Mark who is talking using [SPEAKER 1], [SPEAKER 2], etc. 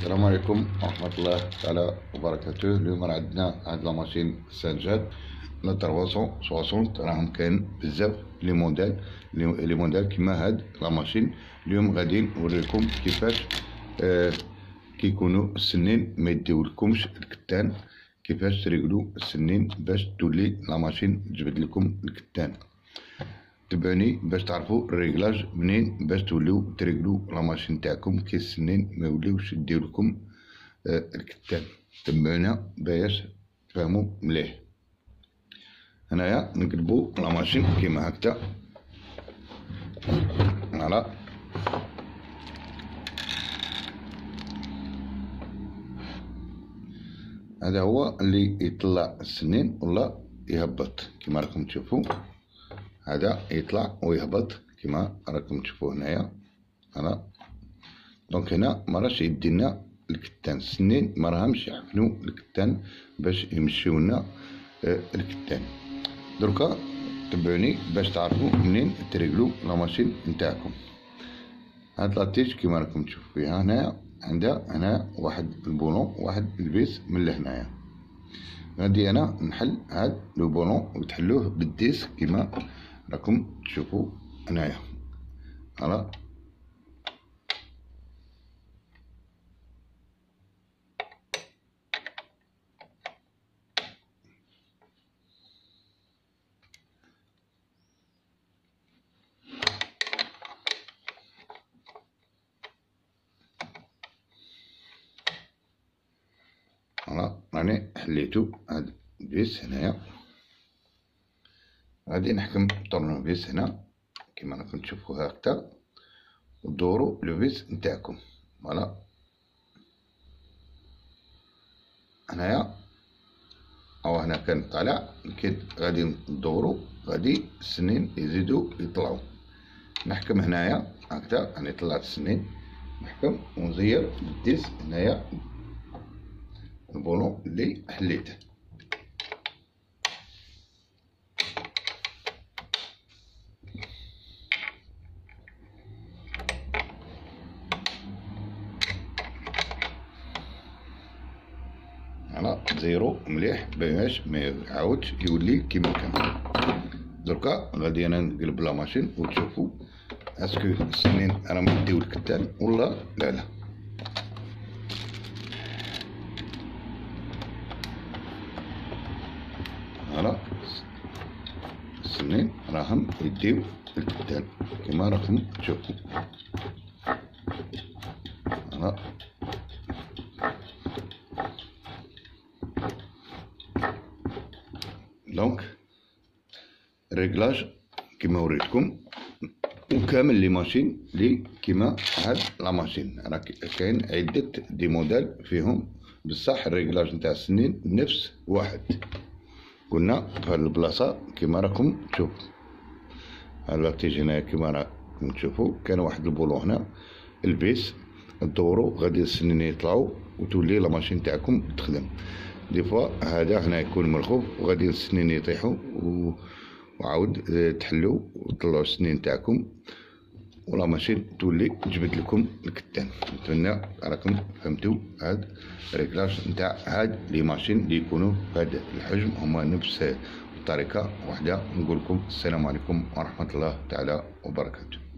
[SPEAKER 1] السلام عليكم ورحمة الله تعالى وبركاته. اليوم راه عندنا هاد la machine Singer la 360 راهم كاين بزاف les modèles les modèles كيما هاد la machine. اليوم غادي نوريكم كيفاش آه كيكونوا السنين ما يديولكمش الكتان. كيفاش تريقلو السنين باش تولي la machine تجبد لكم الكتان. تبعوني باش تعرفوا ال réglage منين باش توليو تريقلو la machine تاعكم كي السنين ما يوليوش يديرلكم آه الكتان تبعونا باش تفهموا مليح. هنايا نقلبو لا ماشين كيما هكدا فوالا. هذا هو اللي يطلع السنين ولا يهبط كما راكم تشوفوا هذا يطلع ويهبط كما راكم تشوفوا هنايا. هنا donc هنا ما راش يدينا الكتان. السنين ما راهمش يحفنوا الكتان باش يمشيو لنا آه، الكتان. دركا تبعوني باش تعرفوا منين تريقلو la machine نتاعكم. هاد la tige كيما راكم تشوفوا فيها هنايا عندها هنا واحد ال boulon واحد ال vis من لهنايا. غادي أنا نحل هاد le boulon وتحلوه بال dix كيما راكم تشوفوا هنايا. فوالا راني حليتو هاد ال vis هنايا. غادي نحكم طورنوفيس هنا. كيما راكم تشوفوا هكذا. ودوروا le vis نتاعكم. voilà. هنايا. أو هنا كان طالع. كي غادي ندورو. غادي السنين يزيدو يطلعو. نحكم هنايا. هكذا. راني طلعت السنين. نحكم. ونزير بال dix هنايا. ال boulon اللي حليته عاود زيروه مليح باش ما يعاودش يولي كيما كان. دركا غادي أنا نقلب la machine وتشوفوا est-ce que السنين راهم يديو الكتان ولا لا لا؟ voilà السنين راهم يديو الكتان كما راكم تشوفوا donc réglage كيما وريتكم وكامل les machines لي كيما هاد la machine راه كاين عدة des modèles فيهم بصح ال réglage نتاع السنين نفس واحد قلنا في هاد البلاصة كيما راكم تشوفوا la tige هنايا كيما راكم تشوفوا كان واحد ال boulon هنا ال vis دورو غادي السنين يطلعوا وتولي la machine تاعكم تخدم des fois هذا هنا يكون مرخوف وغادي السنين يطيحوا و... وعاود تحلو وتطلعوا السنين تاعكم. و la machine تولي تجبد لكم الكتان. نتمنى راكم فهمتوا هاد الريكلاج نتاع هاد لي ماشين اللي يكونوا بهذا الحجم. هما نفس الطريقة وحدة. نقول لكم السلام عليكم ورحمة الله تعالى وبركاته.